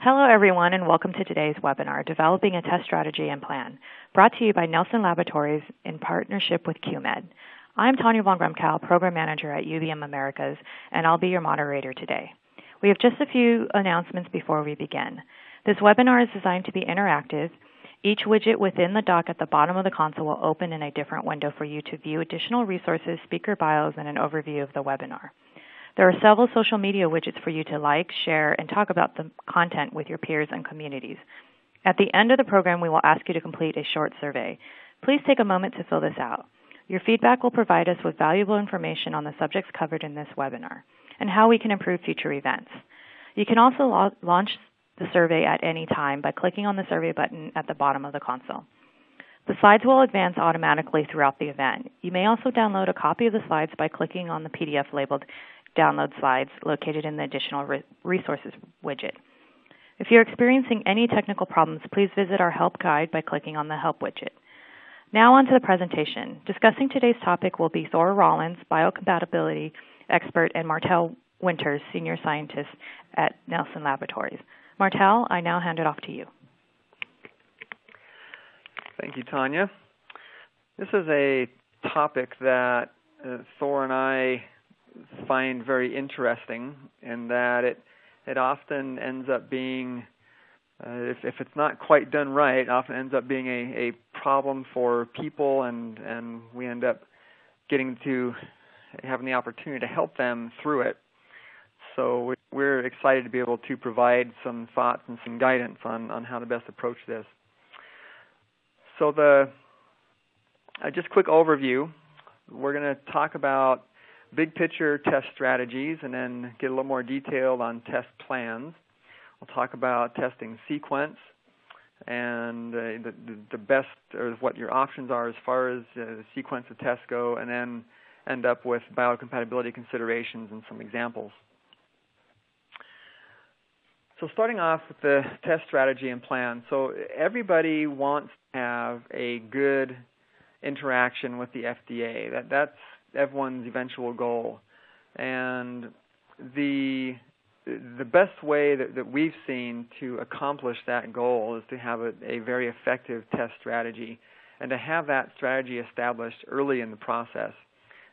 Hello, everyone, and welcome to today's webinar, Developing a Test Strategy and Plan, brought to you by Nelson Laboratories in partnership with QMed. I'm Tanya von Grumkau, Program Manager at UBM Americas, and I'll be your moderator today. We have just a few announcements before we begin. This webinar is designed to be interactive. Each widget within the dock at the bottom of the console will open in a different window for you to view additional resources, speaker bios, and an overview of the webinar. There are several social media widgets for you to like, share, and talk about the content with your peers and communities. At the end of the program, we will ask you to complete a short survey. Please take a moment to fill this out. Your feedback will provide us with valuable information on the subjects covered in this webinar and how we can improve future events. You can also launch the survey at any time by clicking on the survey button at the bottom of the console. The slides will advance automatically throughout the event. You may also download a copy of the slides by clicking on the PDF labeled download slides located in the additional re- resources widget. If you're experiencing any technical problems, please visit our help guide by clicking on the help widget. Now on to the presentation. Discussing today's topic will be Thor Rollins, biocompatibility expert, and Martell Winters, senior scientist at Nelson Laboratories. Martell, I now hand it off to you. Thank you, Tanya. This is a topic that uh, Thor and I find very interesting in that it it often ends up being uh, if if it's not quite done right, often ends up being a a problem for people and and we end up getting to having the opportunity to help them through it. So we're excited to be able to provide some thoughts and some guidance on on how to best approach this. So the uh, just quick overview. We're going to talk about big picture test strategies and then get a little more detailed on test plans. We'll talk about testing sequence and uh, the, the best or what your options are as far as uh, the sequence of tests go, and then end up with biocompatibility considerations and some examples. So starting off with the test strategy and plan. So everybody wants to have a good interaction with the FDA. That that's everyone's eventual goal. And the the best way that, that we've seen to accomplish that goal is to have a, a very effective test strategy and to have that strategy established early in the process.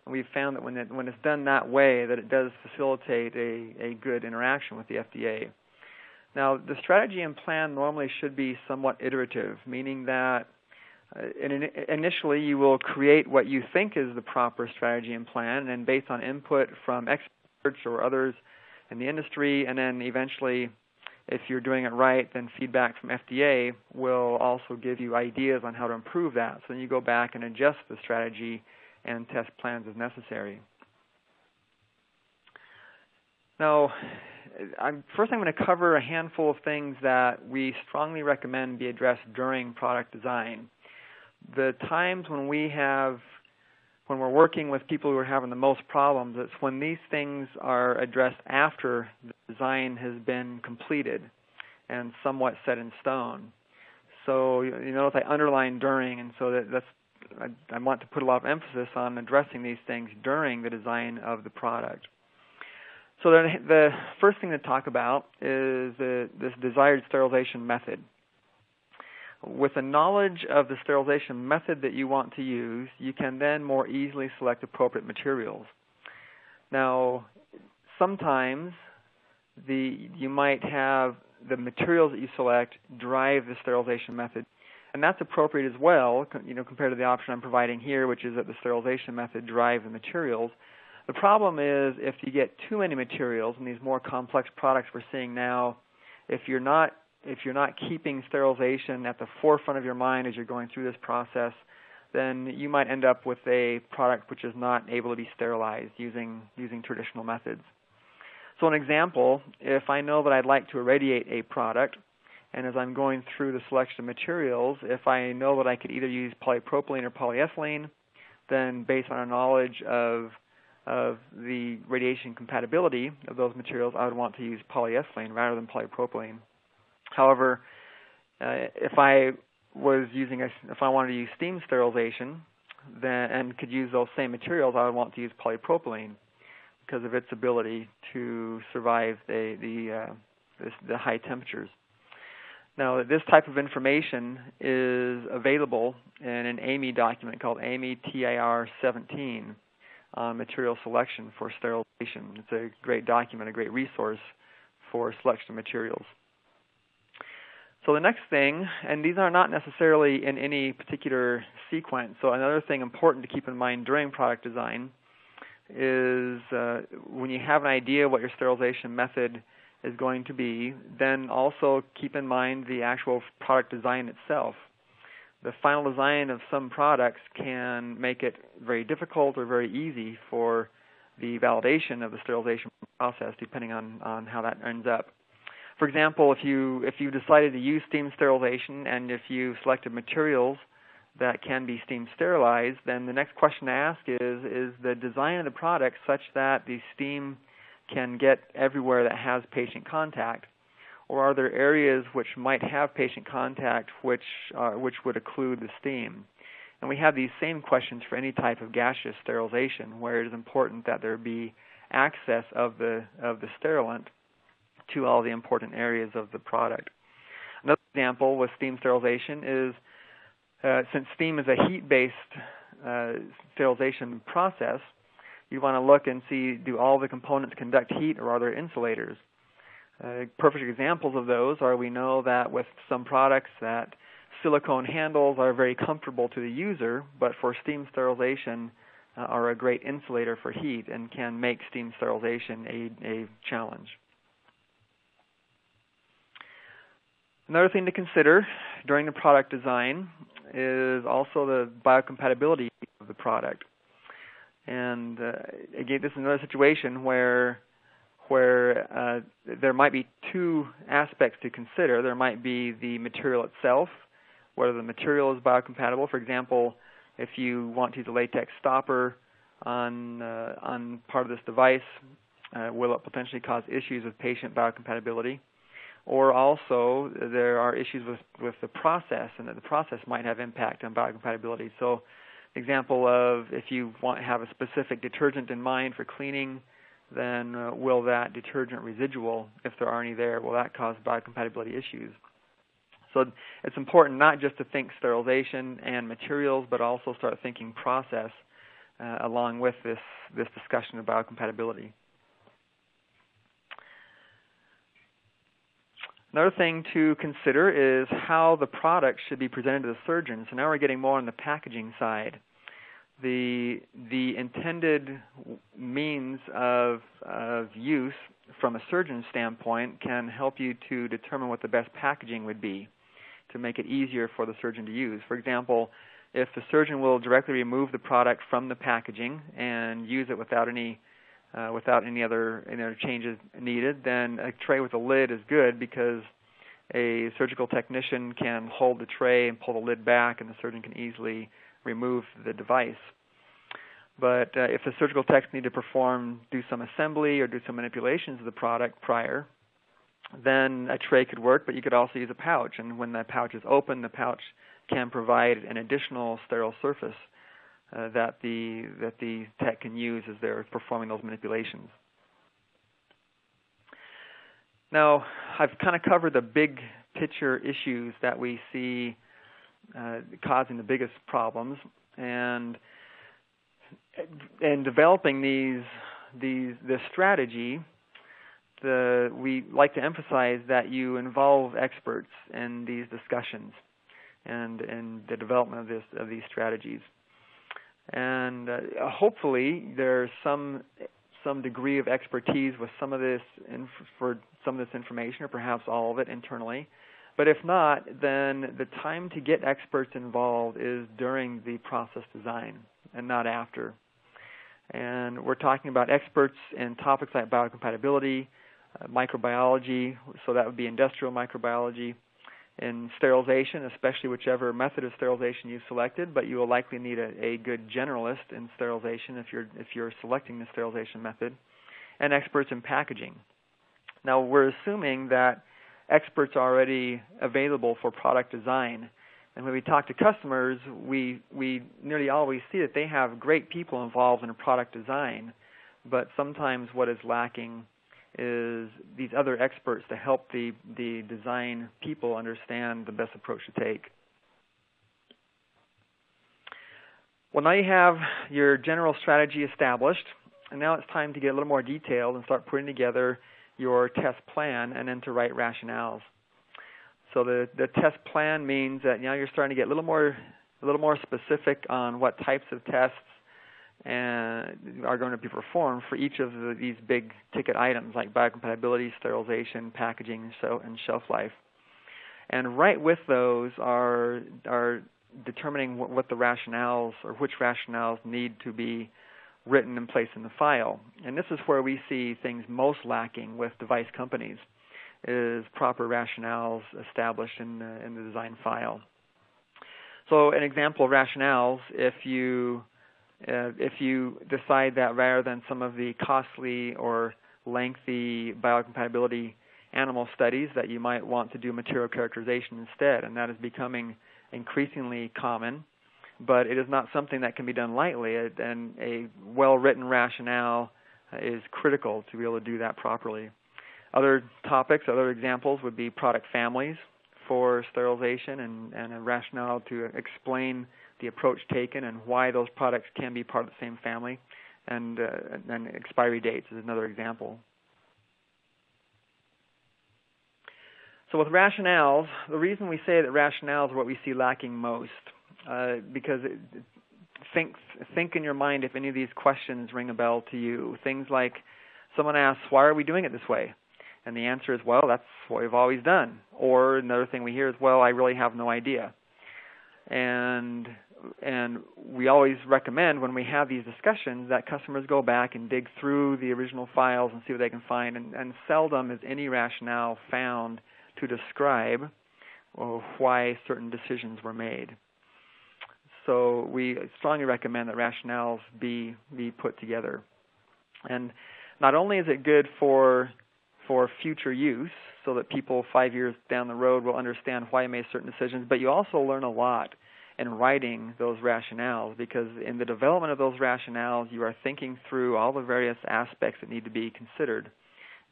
And we've found that when it, when it's done that way, that it does facilitate a, a good interaction with the FDA. Now, the strategy and plan normally should be somewhat iterative, meaning that uh, initially you will create what you think is the proper strategy and plan, and based on input from experts or others in the industry, and then eventually, if you're doing it right, then feedback from FDA will also give you ideas on how to improve that. So then you go back and adjust the strategy and test plans as necessary. Now, I'm, first I'm going to cover a handful of things that we strongly recommend be addressed during product design the times when we have when we're working with people who are having the most problems, it's when these things are addressed after the design has been completed and somewhat set in stone. So you notice I underline during, and so that, that's I, I want to put a lot of emphasis on addressing these things during the design of the product. So the, the first thing to talk about is the, this desired sterilization method with a knowledge of the sterilization method that you want to use, you can then more easily select appropriate materials. Now, sometimes the you might have the materials that you select drive the sterilization method, and that's appropriate as well. You know, compared to the option I'm providing here, which is that the sterilization method drive the materials. The problem is if you get too many materials and these more complex products we're seeing now, if you're not if you're not keeping sterilization at the forefront of your mind as you're going through this process, then you might end up with a product which is not able to be sterilized using using traditional methods. So an example, if I know that I'd like to irradiate a product, and as I'm going through the selection of materials, if I know that I could either use polypropylene or polyethylene, then based on our knowledge of of the radiation compatibility of those materials, I would want to use polyethylene rather than polypropylene. However, uh, if I was using a, if I wanted to use steam sterilization, then and could use those same materials, I would want to use polypropylene because of its ability to survive the the uh, this, the high temperatures. Now, this type of information is available in an AAMI document called AAMI TIR 17 on material selection for sterilization. It's a great document, a great resource for selection of materials. So the next thing, and these are not necessarily in any particular sequence, so another thing important to keep in mind during product design is uh, when you have an idea what your sterilization method is going to be, then also keep in mind the actual product design itself. The final design of some products can make it very difficult or very easy for the validation of the sterilization process, depending on, on how that ends up. For example, if you if you decided to use steam sterilization and if you selected materials that can be steam sterilized, then the next question to ask is is the design of the product such that the steam can get everywhere that has patient contact, or are there areas which might have patient contact which uh, which would occlude the steam? And we have these same questions for any type of gaseous sterilization, where it is important that there be access of the of the sterilant to all the important areas of the product. Another example with steam sterilization is uh, since steam is a heat-based uh, sterilization process, you want to look and see do all the components conduct heat or are there insulators? Uh, perfect examples of those are we know that with some products that silicone handles are very comfortable to the user, but for steam sterilization uh, are a great insulator for heat and can make steam sterilization a, a challenge. Another thing to consider during the product design is also the biocompatibility of the product. And uh, again, this is another situation where where uh, there might be two aspects to consider. There might be the material itself, whether the material is biocompatible. For example, if you want to use a latex stopper on uh, on part of this device, uh, will it potentially cause issues with patient biocompatibility? Or also, there are issues with, with the process, and that the process might have impact on biocompatibility. So, example of if you want have a specific detergent in mind for cleaning, then uh, will that detergent residual, if there are any there, will that cause biocompatibility issues? So it's important not just to think sterilization and materials, but also start thinking process uh, along with this this discussion of biocompatibility. Another thing to consider is how the product should be presented to the surgeon. So now we're getting more on the packaging side. The the intended means of of use from a surgeon's standpoint can help you to determine what the best packaging would be to make it easier for the surgeon to use. For example, if the surgeon will directly remove the product from the packaging and use it without any uh, without any other any other changes needed, then a tray with a lid is good because a surgical technician can hold the tray and pull the lid back, and the surgeon can easily remove the device. But uh, if the surgical techs need to perform, do some assembly or do some manipulations of the product prior, then a tray could work, but you could also use a pouch. And when that pouch is open, the pouch can provide an additional sterile surface uh, that the that the tech can use as they're performing those manipulations. Now, I've kind of covered the big picture issues that we see uh, causing the biggest problems, and in developing these these this strategy, the, we like to emphasize that you involve experts in these discussions and in the development of this of these strategies and uh, hopefully there's some some degree of expertise with some of this inf- for some of this information or perhaps all of it internally. But if not then the time to get experts involved is during the process design and not after. And we're talking about experts in topics like biocompatibility uh, microbiology so that would be industrial microbiology in sterilization, especially whichever method of sterilization you selected, but you will likely need a, a good generalist in sterilization if you're if you're selecting the sterilization method, and experts in packaging. Now we're assuming that experts are already available for product design. And when we talk to customers, we we nearly always see that they have great people involved in product design, but sometimes what is lacking is these other experts to help the the design people understand the best approach to take. Well, now you have your general strategy established, and now it's time to get a little more detailed and start putting together your test plan and then to write rationales. So the, the test plan means that now you're starting to get a little more a little more specific on what types of tests and are going to be performed for each of the, these big ticket items like biocompatibility, sterilization, packaging, so and shelf life. And right with those are are determining what, what the rationales or which rationales need to be written and placed in the file. And this is where we see things most lacking with device companies is proper rationales established in the, in the design file. So an example of rationales, if you uh, if you decide that rather than some of the costly or lengthy biocompatibility animal studies that you might want to do material characterization instead, and that is becoming increasingly common, but it is not something that can be done lightly, and a well-written rationale is critical to be able to do that properly. Other topics, other examples would be product families for sterilization and, and a rationale to explain the approach taken and why those products can be part of the same family, and, uh, expiry dates is another example. So with rationales, the reason we say that rationales are what we see lacking most, uh, because it, think think in your mind if any of these questions ring a bell to you. Things like someone asks, "Why are we doing it this way?" And the answer is, "Well, that's what we've always done." Or another thing we hear is, "Well, I really have no idea." And and we always recommend when we have these discussions that customers go back and dig through the original files and see what they can find. And, and seldom is any rationale found to describe uh, why certain decisions were made. So we strongly recommend that rationales be be put together. And not only is it good for for future use, so that people five years down the road will understand why you made certain decisions, but you also learn a lot in writing those rationales because in the development of those rationales you are thinking through all the various aspects that need to be considered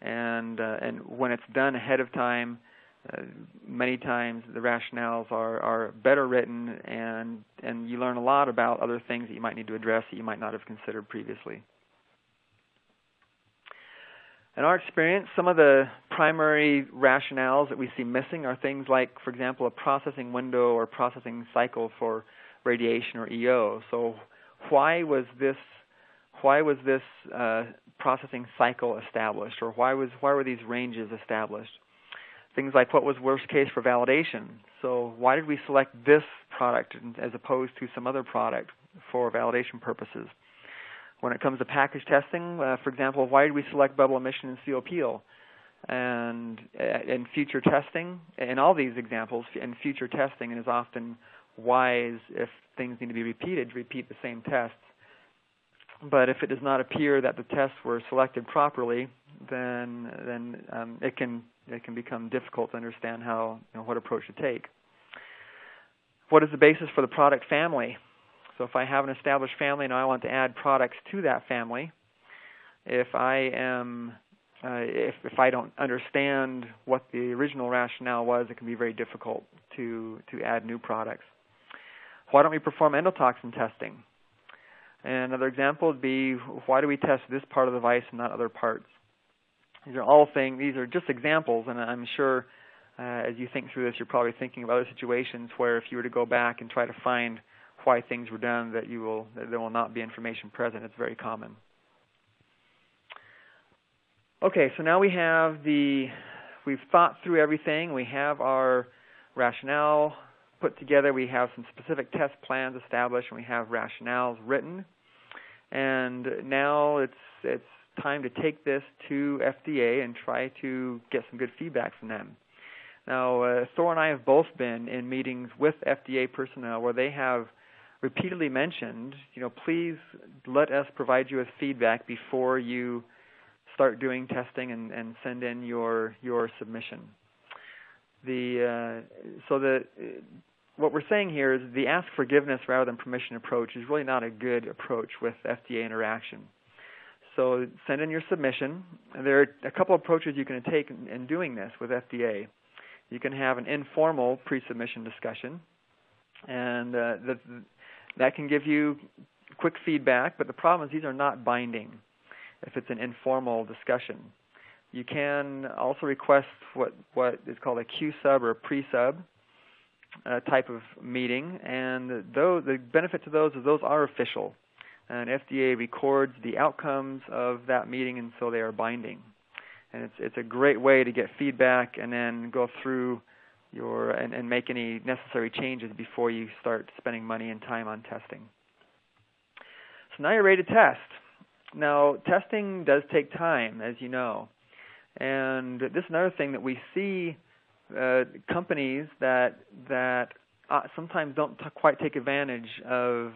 and uh, and when it's done ahead of time uh, many times the rationales are, are better written and and you learn a lot about other things that you might need to address that you might not have considered previously. In our experience, some of the primary rationales that we see missing are things like, for example, a processing window or processing cycle for radiation or EO. So, why was this why was this uh, processing cycle established, or why was why were these ranges established? Things like what was worst case for validation. So why did we select this product as opposed to some other product for validation purposes? When it comes to package testing, uh, for example, why did we select bubble emission and seal peel? And uh, in future testing, in all these examples, in future testing, is often wise if things need to be repeated repeat the same tests. But if it does not appear that the tests were selected properly, then then um, it can it can become difficult to understand how you know, what approach to take. What is the basis for the product family? So if I have an established family and I want to add products to that family, if I am uh, if if I don't understand what the original rationale was, it can be very difficult to to add new products. Why don't we perform endotoxin testing? And another example would be why do we test this part of the device and not other parts? These are all things. These are just examples, and I'm sure uh, as you think through this, you're probably thinking of other situations where if you were to go back and try to find why things were done, that you will that there will not be information present. It's very common. Okay, so now we have the we've thought through everything. We have our rationale put together. We have some specific test plans established, and we have rationales written. And now it's it's time to take this to FDA and try to get some good feedback from them. Now, uh, Thor and I have both been in meetings with FDA personnel where they have repeatedly mentioned, you know, please let us provide you with feedback before you start doing testing and, and send in your your submission. The uh, so the what we're saying here is the ask forgiveness rather than permission approach is really not a good approach with FDA interaction. So send in your submission. There are a couple approaches you can take in, in doing this with FDA. You can have an informal pre-submission discussion, and uh, the, that can give you quick feedback. But the problem is these are not binding. If it's an informal discussion, you can also request what what is called a Q sub or a pre sub uh, type of meeting, and those, the benefit to those is those are official, and FDA records the outcomes of that meeting, and so they are binding. And it's it's a great way to get feedback and then go through your and, and make any necessary changes before you start spending money and time on testing. So now you're ready to test. Now testing does take time, as you know, and this is another thing that we see uh, companies that that uh, sometimes don't t- quite take advantage of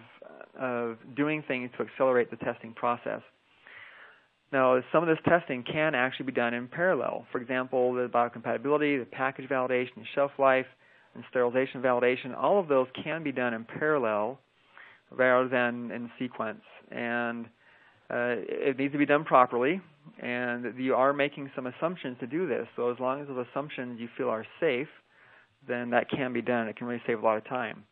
of doing things to accelerate the testing process. Now, some of this testing can actually be done in parallel. For example, the biocompatibility, the package validation, shelf life, and sterilization validation, all of those can be done in parallel rather than in sequence. And uh, it needs to be done properly, and you are making some assumptions to do this. So as long as those assumptions you feel are safe, then that can be done. It can really save a lot of time.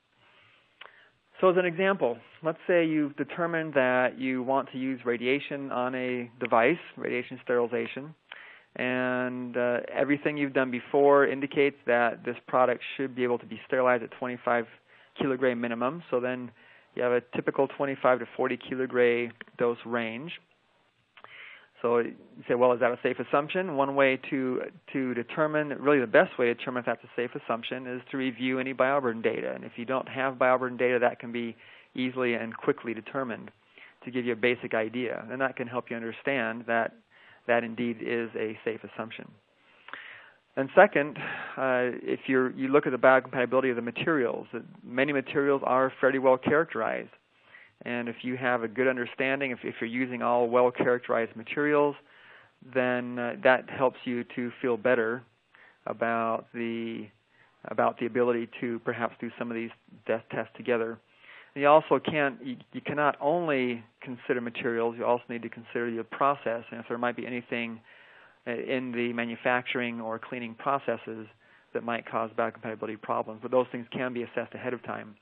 So as an example, let's say you've determined that you want to use radiation on a device, radiation sterilization, and uh, everything you've done before indicates that this product should be able to be sterilized at 25 kilogray minimum. So then you have a typical 25 to 40 kilogray dose range. So you say, well, is that a safe assumption? One way to to determine, really the best way to determine if that's a safe assumption is to review any bioburden data. And if you don't have bioburden data, that can be easily and quickly determined to give you a basic idea, and that can help you understand that that indeed is a safe assumption. And second, uh, if you you look at the biocompatibility of the materials, many materials are fairly well characterized. And if you have a good understanding, if, if you're using all well characterized materials, then uh, that helps you to feel better about the about the ability to perhaps do some of these death tests together. And you also can't you, you cannot only consider materials, you also need to consider the process and if there might be anything in the manufacturing or cleaning processes that might cause biocompatibility problems. But those things can be assessed ahead of time.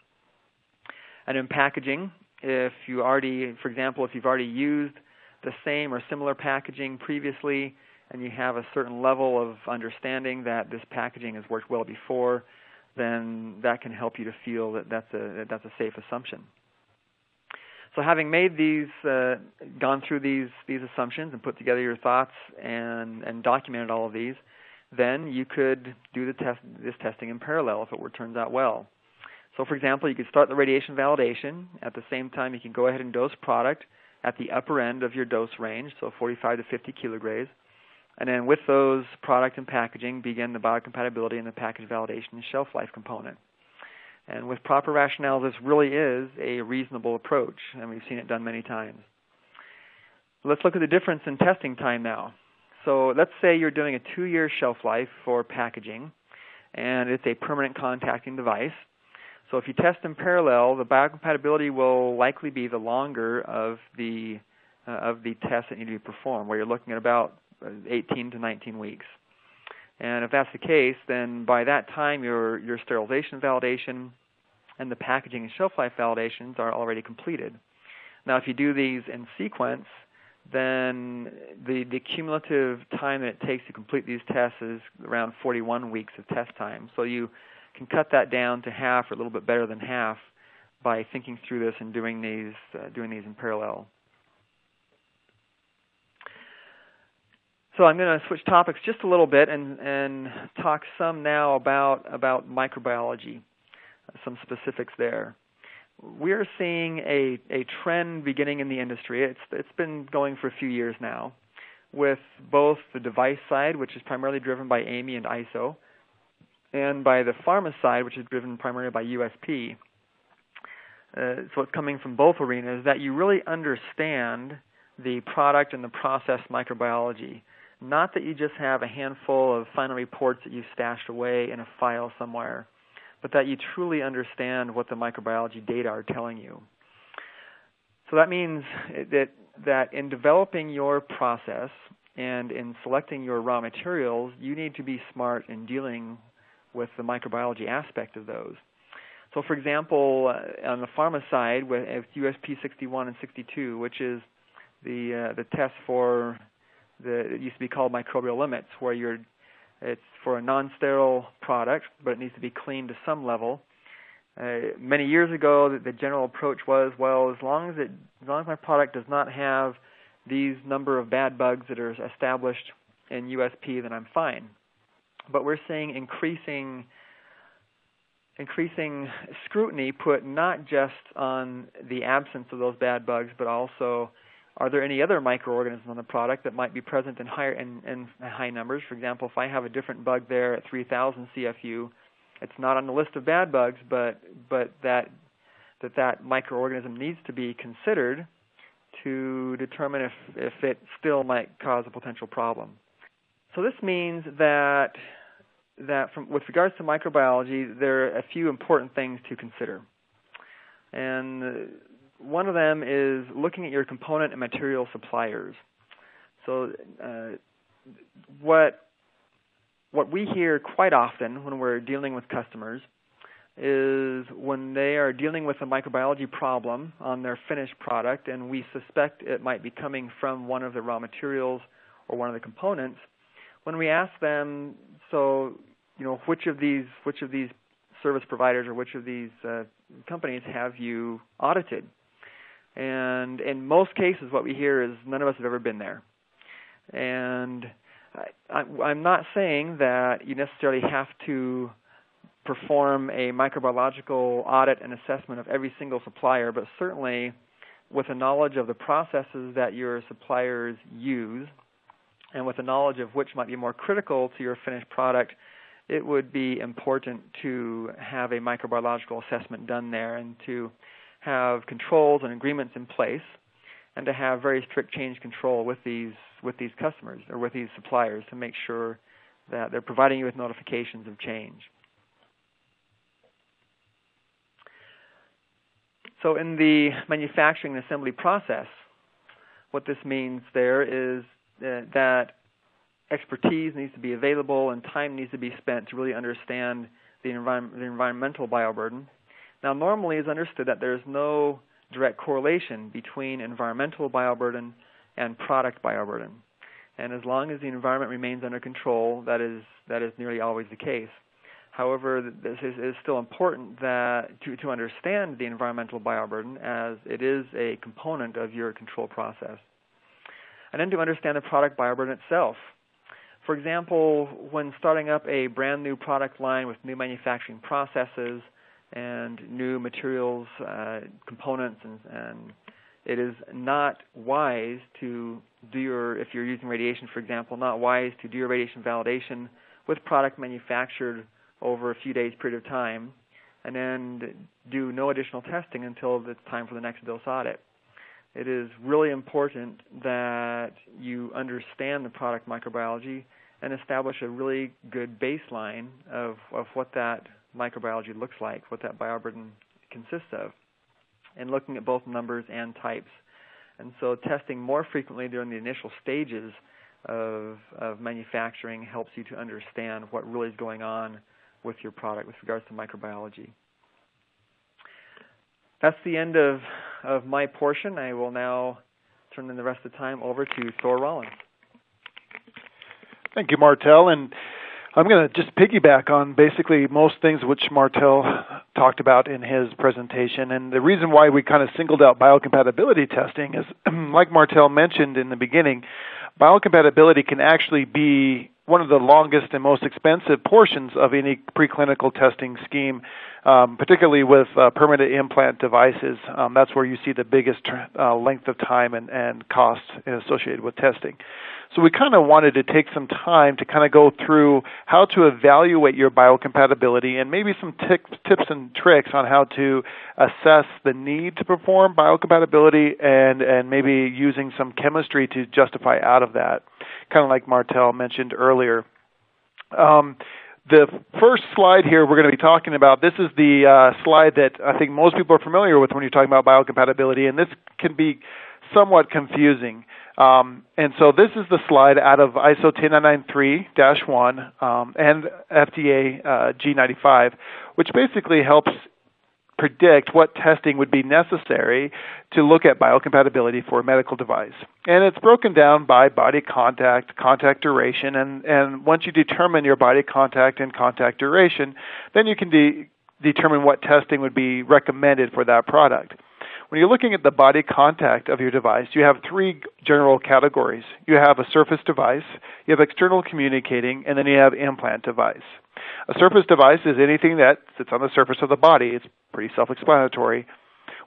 And in packaging, if you already, for example, if you've already used the same or similar packaging previously, and you have a certain level of understanding that this packaging has worked well before, then that can help you to feel that that's a that that's a safe assumption. So having made these, uh, gone through these these assumptions and put together your thoughts and and documented all of these, then you could do the test this testing in parallel if it were turns out well. So for example, you could start the radiation validation at the same time you can go ahead and dose product at the upper end of your dose range, so 45 to 50 kilograys. And then with those product and packaging, begin the biocompatibility and the package validation and shelf life component. And with proper rationale, this really is a reasonable approach, and we've seen it done many times. Let's look at the difference in testing time now. So let's say you're doing a two year shelf life for packaging, and it's a permanent contacting device. So if you test in parallel, the biocompatibility will likely be the longer of the uh, of the tests that need to be performed, where you're looking at about uh, 18 to 19 weeks. And if that's the case, then by that time your your sterilization validation and the packaging and shelf life validations are already completed. Now, if you do these in sequence, then the, the cumulative time that it takes to complete these tests is around 41 weeks of test time. So you can cut that down to half or a little bit better than half by thinking through this and doing these uh, doing these in parallel. So I'm going to switch topics just a little bit and, and talk some now about about microbiology, some specifics there. We are seeing a, a trend beginning in the industry. It's it's been going for a few years now, with both the device side, which is primarily driven by AAMI and ISO, and by the pharma side, which is driven primarily by USP. Uh, so it's coming from both arenas that you really understand the product and the process microbiology not that you just have a handful of final reports that you've stashed away in a file somewhere, but that you truly understand what the microbiology data are telling you. So that means that that in developing your process and in selecting your raw materials, you need to be smart in dealing with the microbiology aspect of those. So, for example, uh, on the pharma side, with USP 61 and 62, which is the uh, the test for it used to be called microbial limits, where you're it's for a non-sterile product, but it needs to be cleaned to some level. Uh, many years ago, the, the general approach was, well, as long as it, as long as my product does not have these number of bad bugs that are established in USP, then I'm fine. But we're seeing increasing increasing scrutiny put not just on the absence of those bad bugs, but also are there any other microorganisms on the product that might be present in higher in, in high numbers? For example, if I have a different bug there at 3,000 CFU, it's not on the list of bad bugs, but but that that that microorganism needs to be considered to determine if if it still might cause a potential problem. So this means that that from with regards to microbiology, there are a few important things to consider. And one of them is looking at your component and material suppliers. So, uh, what what we hear quite often when we're dealing with customers is when they are dealing with a microbiology problem on their finished product, and we suspect it might be coming from one of the raw materials or one of the components. When we ask them, so you know, which of these which of these service providers or which of these uh, companies have you audited? And in most cases, what we hear is none of us have ever been there. And I, I'm not saying that you necessarily have to perform a microbiological audit and assessment of every single supplier, but certainly with a knowledge of the processes that your suppliers use and with a knowledge of which might be more critical to your finished product, it would be important to have a microbiological assessment done there and to have controls and agreements in place and to have very strict change control with these with these customers or with these suppliers to make sure that they're providing you with notifications of change. So in the manufacturing and assembly process, what this means there is uh, that expertise needs to be available and time needs to be spent to really understand the, environment, the environmental bioburden now, normally it's understood that there's no direct correlation between environmental bioburden and product bioburden. And as long as the environment remains under control, that is that is nearly always the case. However, this is, is still important that to, to understand the environmental bioburden as it is a component of your control process. And then to understand the product bioburden itself. For example, when starting up a brand new product line with new manufacturing processes, and new materials, uh, components, and, and it is not wise to do your, if you're using radiation, for example, not wise to do your radiation validation with product manufactured over a few days period of time, and then do no additional testing until it's time for the next dose audit. It is really important that you understand the product microbiology and establish a really good baseline of, of what that microbiology looks like, what that bioburden consists of, and looking at both numbers and types. And so testing more frequently during the initial stages of, of manufacturing helps you to understand what really is going on with your product with regards to microbiology. That's the end of, of my portion. I will now turn the rest of the time over to Thor Rollins. Thank you, Martell. And I'm going to just piggyback on basically most things which Martell talked about in his presentation. And the reason why we kind of singled out biocompatibility testing is, like Martell mentioned in the beginning, biocompatibility can actually be one of the longest and most expensive portions of any preclinical testing scheme, um, particularly with uh, permanent implant devices. Um, that's where you see the biggest uh, length of time and, and costs associated with testing. So we kind of wanted to take some time to kind of go through how to evaluate your biocompatibility and maybe some t- tips and tricks on how to assess the need to perform biocompatibility and, and maybe using some chemistry to justify out of that, kind of like Martell mentioned earlier. Um, the first slide here we're going to be talking about this is the uh, slide that I think most people are familiar with when you're talking about biocompatibility, and this can be somewhat confusing. Um, and so this is the slide out of ISO 10993-1 um, and FDA uh, G95, which basically helps predict what testing would be necessary to look at biocompatibility for a medical device. And it's broken down by body contact, contact duration, and, and once you determine your body contact and contact duration, then you can de- determine what testing would be recommended for that product. When you're looking at the body contact of your device, you have three general categories. You have a surface device, you have external communicating, and then you have implant device. A surface device is anything that sits on the surface of the body. It's pretty self explanatory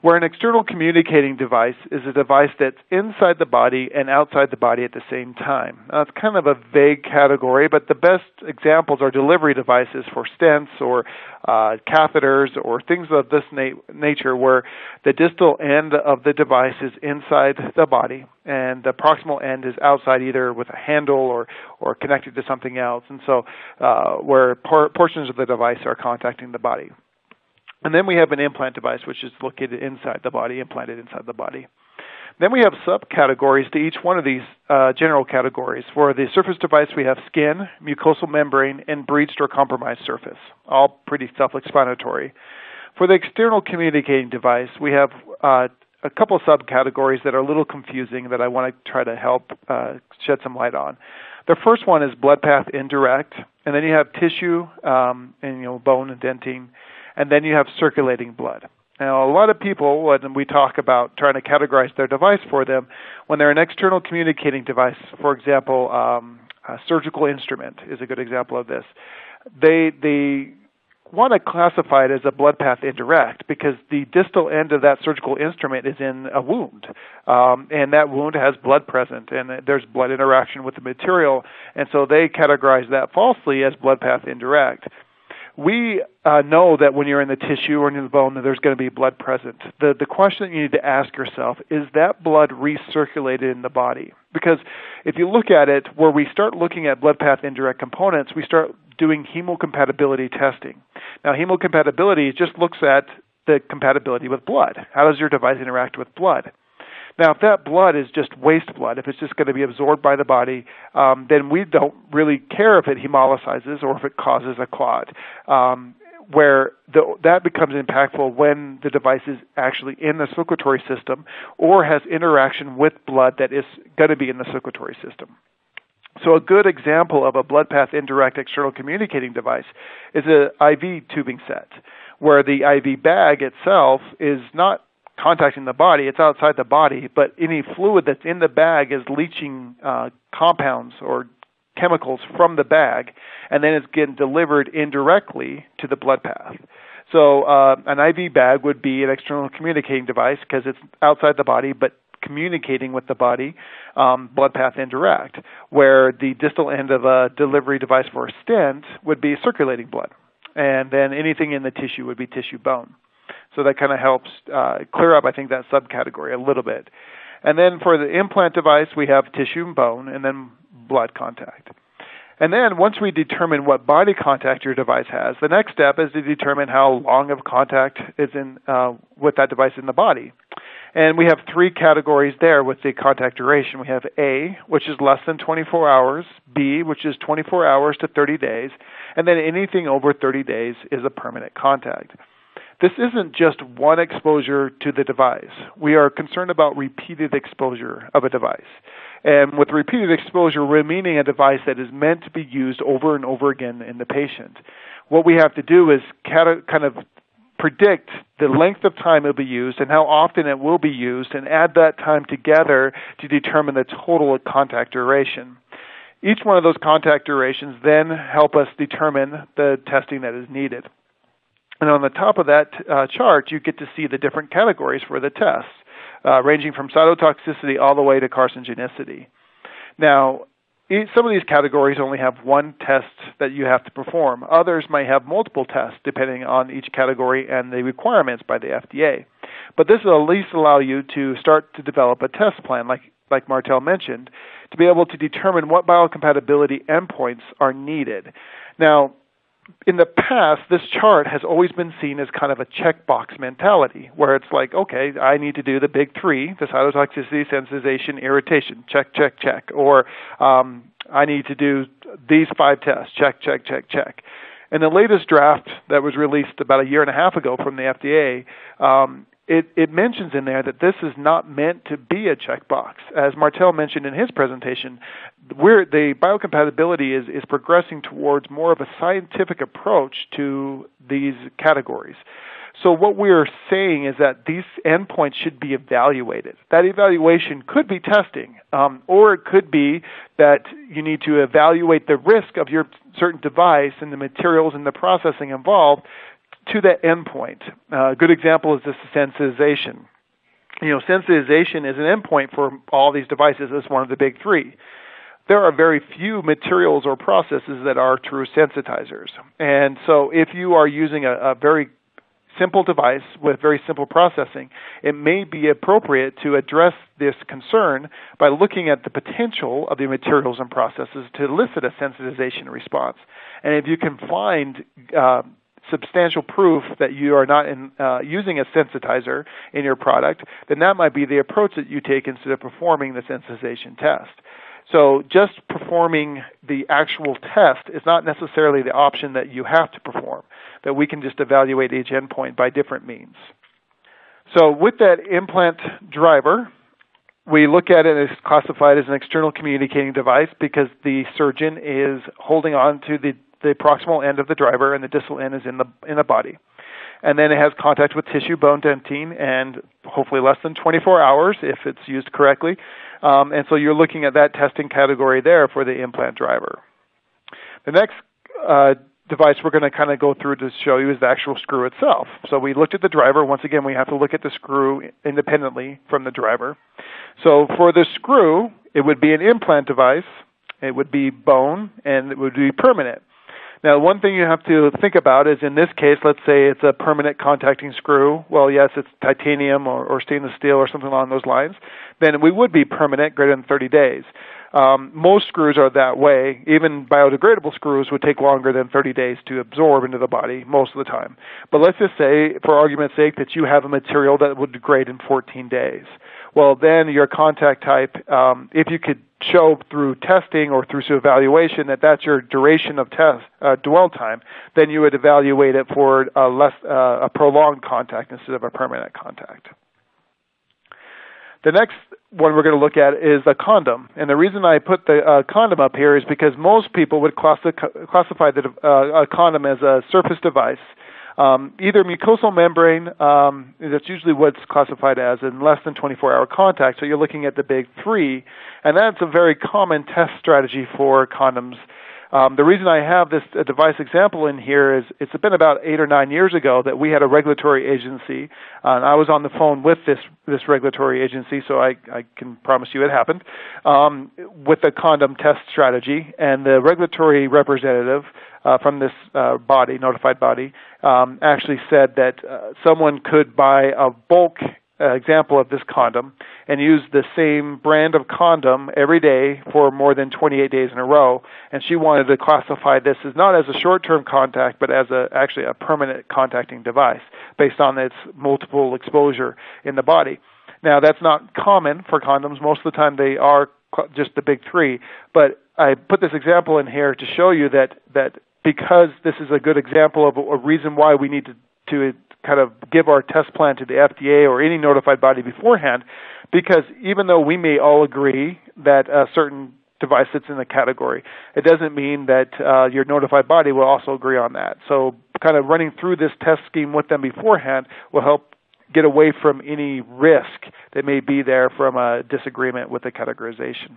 where an external communicating device is a device that's inside the body and outside the body at the same time. Now, it's kind of a vague category, but the best examples are delivery devices for stents or uh, catheters or things of this na- nature where the distal end of the device is inside the body and the proximal end is outside either with a handle or, or connected to something else. And so uh, where por- portions of the device are contacting the body. And then we have an implant device, which is located inside the body, implanted inside the body. Then we have subcategories to each one of these uh, general categories. For the surface device, we have skin, mucosal membrane, and breached or compromised surface. All pretty self explanatory. For the external communicating device, we have uh, a couple subcategories that are a little confusing that I want to try to help uh, shed some light on. The first one is blood path indirect, and then you have tissue um, and you know bone and dentin and then you have circulating blood. Now, a lot of people, when we talk about trying to categorize their device for them, when they're an external communicating device, for example, um, a surgical instrument is a good example of this. They they want to classify it as a blood path indirect because the distal end of that surgical instrument is in a wound, um, and that wound has blood present, and there's blood interaction with the material, and so they categorize that falsely as blood path indirect we uh, know that when you're in the tissue or in the bone, that there's going to be blood present. The the question that you need to ask yourself is that blood recirculated in the body? Because if you look at it, where we start looking at blood path indirect components, we start doing hemocompatibility testing. Now, hemocompatibility just looks at the compatibility with blood. How does your device interact with blood? Now, if that blood is just waste blood, if it's just going to be absorbed by the body, um, then we don't really care if it hemolyzes or if it causes a clot. Um, where the, that becomes impactful when the device is actually in the circulatory system or has interaction with blood that is going to be in the circulatory system. So a good example of a blood path indirect external communicating device is an IV tubing set, where the IV bag itself is not contacting the body, it's outside the body, but any fluid that's in the bag is leaching uh, compounds or chemicals from the bag, and then it's getting delivered indirectly to the blood path. So uh, an IV bag would be an external communicating device because it's outside the body, but communicating with the body, um, blood path indirect, where the distal end of a delivery device for a stent would be circulating blood. And then anything in the tissue would be tissue bone. So that kind of helps uh, clear up, I think, that subcategory a little bit. And then for the implant device, we have tissue and bone, and then blood contact. And then once we determine what body contact your device has, the next step is to determine how long of contact is in uh, with that device in the body. And we have three categories there with the contact duration. We have A, which is less than 24 hours, B, which is 24 hours to 30 days, and then anything over 30 days is a permanent contact. This isn't just one exposure to the device. We are concerned about repeated exposure of a device. And with repeated exposure, we're meaning a device that is meant to be used over and over again in the patient. What we have to do is kind of predict the length of time it will be used and how often it will be used and add that time together to determine the total contact duration. Each one of those contact durations then help us determine the testing that is needed. And on the top of that uh, chart, you get to see the different categories for the tests, uh, ranging from cytotoxicity all the way to carcinogenicity. Now, some of these categories only have one test that you have to perform. Others might have multiple tests depending on each category and the requirements by the FDA. But this will at least allow you to start to develop a test plan, like, like Martell mentioned, to be able to determine what biocompatibility endpoints are needed. Now, in the past, this chart has always been seen as kind of a checkbox mentality, where it's like, okay, I need to do the big three: the cytotoxicity, sensitization, irritation. Check, check, check. Or um, I need to do these five tests. Check, check, check, check. In the latest draft that was released about a year and a half ago from the FDA, um, it, it mentions in there that this is not meant to be a checkbox. As Martell mentioned in his presentation, the biocompatibility is, is progressing towards more of a scientific approach to these categories. So what we're saying is that these endpoints should be evaluated. That evaluation could be testing, um, or it could be that you need to evaluate the risk of your certain device and the materials and the processing involved to that endpoint. Uh, a good example is this sensitization. You know, sensitization is an endpoint for all these devices It's one of the big three. There are very few materials or processes that are true sensitizers. And so if you are using a, a very simple device with very simple processing, it may be appropriate to address this concern by looking at the potential of the materials and processes to elicit a sensitization response. And if you can find uh, substantial proof that you are not in, uh, using a sensitizer in your product, then that might be the approach that you take instead of performing the sensitization test. So just performing the actual test is not necessarily the option that you have to perform, that we can just evaluate each endpoint by different means. So with that implant driver, we look at it as classified as an external communicating device because the surgeon is holding on to the the proximal end of the driver, and the distal end is in the in the body. And then it has contact with tissue, bone dentine, and hopefully less than 24 hours if it's used correctly. Um, and so you're looking at that testing category there for the implant driver. The next uh, device we're going to kind of go through to show you is the actual screw itself. So we looked at the driver. Once again, we have to look at the screw independently from the driver. So for the screw, it would be an implant device. It would be bone, and it would be permanent. Now, one thing you have to think about is in this case, let's say it's a permanent contacting screw. Well, yes, it's titanium or, or stainless steel or something along those lines. Then we would be permanent greater than 30 days. Um, most screws are that way. Even biodegradable screws would take longer than 30 days to absorb into the body most of the time. But let's just say, for argument's sake, that you have a material that would degrade in 14 days. Well, then your contact type, um, if you could show through testing or through evaluation that that's your duration of test uh, dwell time, then you would evaluate it for a less uh, a prolonged contact instead of a permanent contact. The next one we're going to look at is a condom, and the reason I put the uh, condom up here is because most people would classi- classify the, uh, a condom as a surface device um, either mucosal membrane, um, that's usually what's classified as, in less than 24 hour contact. So you're looking at the big three, and that's a very common test strategy for condoms. Um, the reason I have this device example in here is it's been about eight or nine years ago that we had a regulatory agency, uh, and I was on the phone with this this regulatory agency, so I, I can promise you it happened um, with the condom test strategy, and the regulatory representative uh, from this uh, body, notified body, um, actually said that uh, someone could buy a bulk uh, example of this condom and used the same brand of condom every day for more than 28 days in a row. And she wanted to classify this as not as a short-term contact, but as a actually a permanent contacting device based on its multiple exposure in the body. Now that's not common for condoms. Most of the time they are just the big three. But I put this example in here to show you that that because this is a good example of a reason why we need to, to kind of give our test plan to the FDA or any notified body beforehand, because even though we may all agree that a certain device sits in the category, it doesn't mean that uh, your notified body will also agree on that. So, kind of running through this test scheme with them beforehand will help get away from any risk that may be there from a disagreement with the categorization.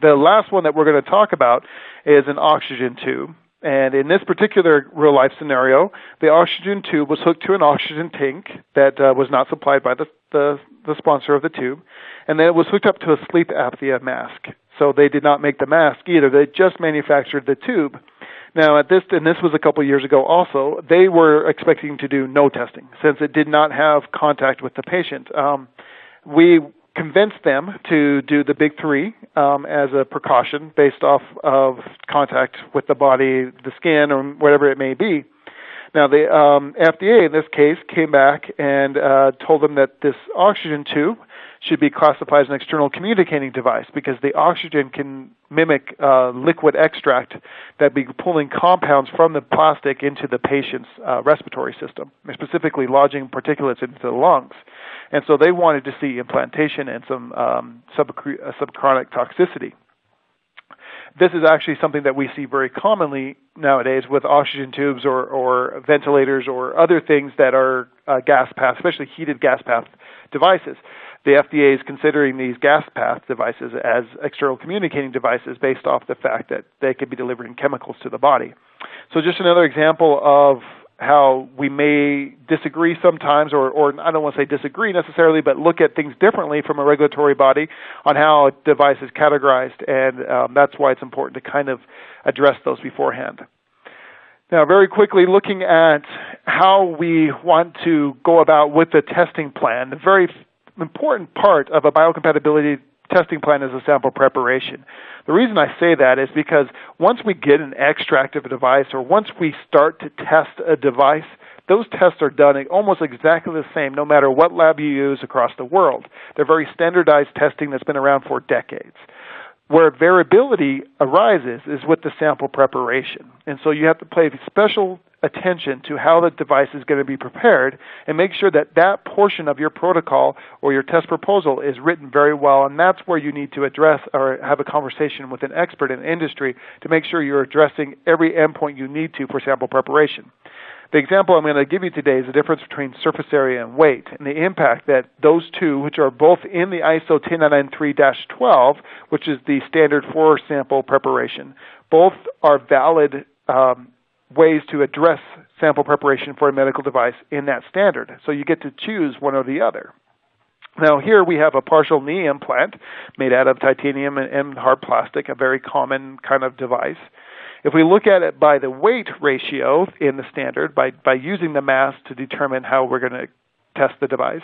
The last one that we're going to talk about is an oxygen tube. And in this particular real life scenario, the oxygen tube was hooked to an oxygen tank that uh, was not supplied by the, the, the sponsor of the tube, and then it was hooked up to a sleep apnea mask. So they did not make the mask either; they just manufactured the tube. Now, at this, and this was a couple years ago also, they were expecting to do no testing since it did not have contact with the patient. Um, we convinced them to do the big three um, as a precaution based off of contact with the body, the skin, or whatever it may be. Now, the um, FDA in this case came back and uh, told them that this oxygen tube should be classified as an external communicating device because the oxygen can mimic uh, liquid extract that be pulling compounds from the plastic into the patient's uh, respiratory system, specifically lodging particulates into the lungs. And so they wanted to see implantation and some um, sub- uh, subchronic toxicity. This is actually something that we see very commonly nowadays with oxygen tubes or, or ventilators or other things that are uh, gas path, especially heated gas path devices the FDA is considering these gas path devices as external communicating devices based off the fact that they could be delivering chemicals to the body. So, just another example of how we may disagree sometimes, or, or I don't want to say disagree necessarily, but look at things differently from a regulatory body on how a device is categorized, and um, that's why it's important to kind of address those beforehand. Now, very quickly, looking at how we want to go about with the testing plan, the very important part of a biocompatibility testing plan is a sample preparation. The reason I say that is because once we get an extract of a device or once we start to test a device, those tests are done almost exactly the same no matter what lab you use across the world. They're very standardized testing that's been around for decades. Where variability arises is with the sample preparation. And so you have to pay special attention to how the device is going to be prepared and make sure that that portion of your protocol or your test proposal is written very well. And that's where you need to address or have a conversation with an expert in industry to make sure you're addressing every endpoint you need to for sample preparation. The example I'm going to give you today is the difference between surface area and weight and the impact that those two, which are both in the ISO 10993-12, which is the standard for sample preparation, both are valid um, ways to address sample preparation for a medical device in that standard. So you get to choose one or the other. Now, here we have a partial knee implant made out of titanium and hard plastic, a very common kind of device. If we look at it by the weight ratio in the standard, by, by using the mass to determine how we're going to test the device,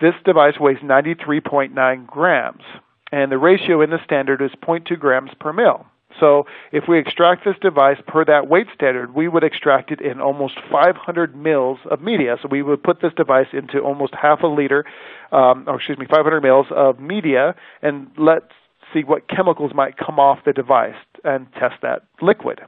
this device weighs 93.9 grams, and the ratio in the standard is 0.2 grams per mil. So if we extract this device per that weight standard, we would extract it in almost 500 mils of media. So we would put this device into almost half a liter, um, or excuse me, 500 mils of media, and let's see what chemicals might come off the device and test that liquid.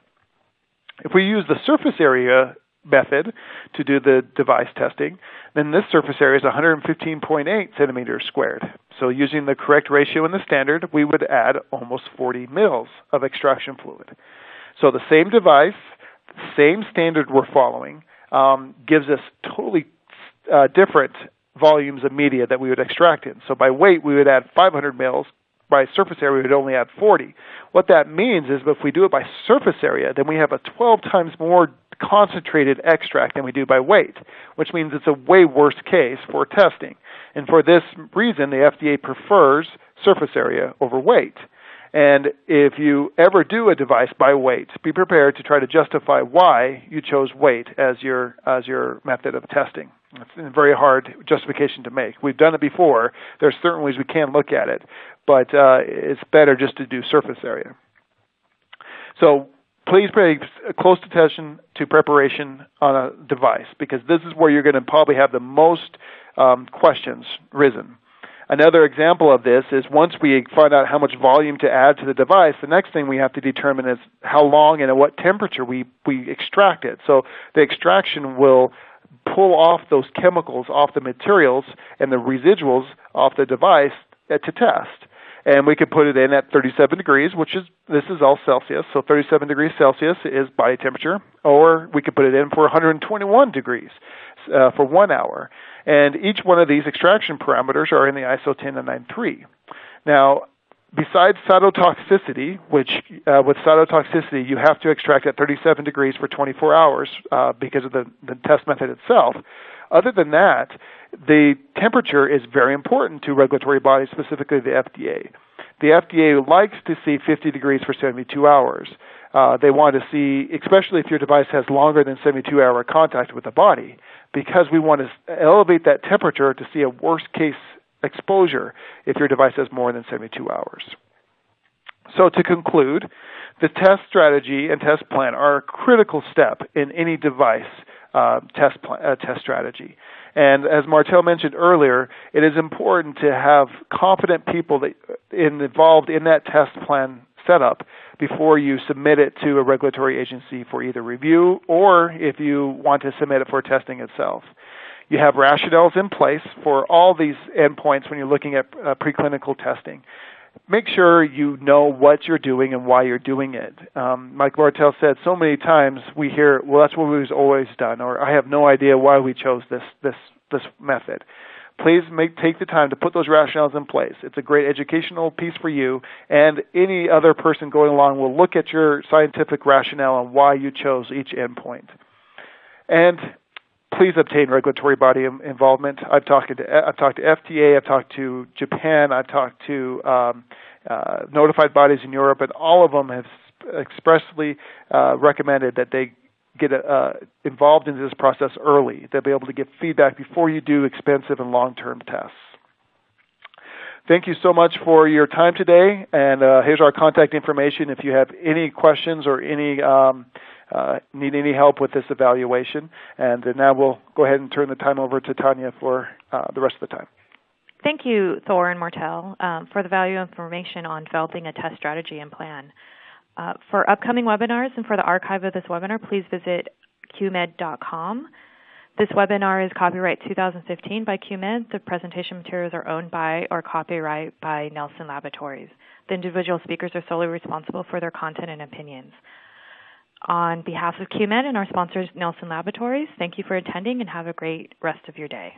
If we use the surface area method to do the device testing, then this surface area is 115.8 centimeters squared. So using the correct ratio in the standard, we would add almost 40 mils of extraction fluid. So the same device, same standard we're following, um, gives us totally uh, different volumes of media that we would extract in. So by weight, we would add 500 mils by surface area, we would only add 40. What that means is if we do it by surface area, then we have a 12 times more concentrated extract than we do by weight, which means it's a way worse case for testing. And for this reason, the FDA prefers surface area over weight. And if you ever do a device by weight, be prepared to try to justify why you chose weight as your as your method of testing. It's a very hard justification to make. We've done it before. There's certain ways we can look at it, but uh, it's better just to do surface area. So please pay close attention to preparation on a device because this is where you're going to probably have the most um, questions risen. Another example of this is once we find out how much volume to add to the device, the next thing we have to determine is how long and at what temperature we, we extract it. So the extraction will pull off those chemicals off the materials and the residuals off the device to test and we could put it in at 37 degrees, which is this is all Celsius, so 37 degrees Celsius is body temperature, or we could put it in for 121 degrees uh, for one hour. And each one of these extraction parameters are in the ISO 10993. Now, besides cytotoxicity, which uh, with cytotoxicity you have to extract at 37 degrees for 24 hours uh, because of the, the test method itself. Other than that, the temperature is very important to regulatory bodies, specifically the FDA. The FDA likes to see 50 degrees for 72 hours. Uh, they want to see, especially if your device has longer than 72 hour contact with the body, because we want to elevate that temperature to see a worst case exposure if your device has more than 72 hours. So to conclude, the test strategy and test plan are a critical step in any device uh, test plan, uh, test strategy. And as Martell mentioned earlier, it is important to have competent people that in, involved in that test plan setup before you submit it to a regulatory agency for either review or if you want to submit it for testing itself. You have rationales in place for all these endpoints when you're looking at uh, preclinical testing. Make sure you know what you're doing and why you're doing it. Um, Mike Martell said so many times we hear, "Well, that's what we've always done," or "I have no idea why we chose this this this method." please make take the time to put those rationales in place. It's a great educational piece for you, and any other person going along will look at your scientific rationale and why you chose each endpoint. And please obtain regulatory body involvement. I've talked to I've talked to FDA, I've talked to Japan, I've talked to um, uh, notified bodies in Europe, and all of them have expressly uh, recommended that they get uh, involved in this process early. They'll be able to get feedback before you do expensive and long-term tests. Thank you so much for your time today, and uh, here's our contact information if you have any questions or any um, uh, need any help with this evaluation. And now we'll go ahead and turn the time over to Tanya for uh, the rest of the time. Thank you, Thor and Martell, um, for the value information on developing a test strategy and plan. Uh, for upcoming webinars and for the archive of this webinar, please visit qmed.com. This webinar is copyright 2015 by QMed. The presentation materials are owned by or copyright by Nelson Laboratories. The individual speakers are solely responsible for their content and opinions. On behalf of QMed and our sponsors, Nelson Laboratories, thank you for attending and have a great rest of your day.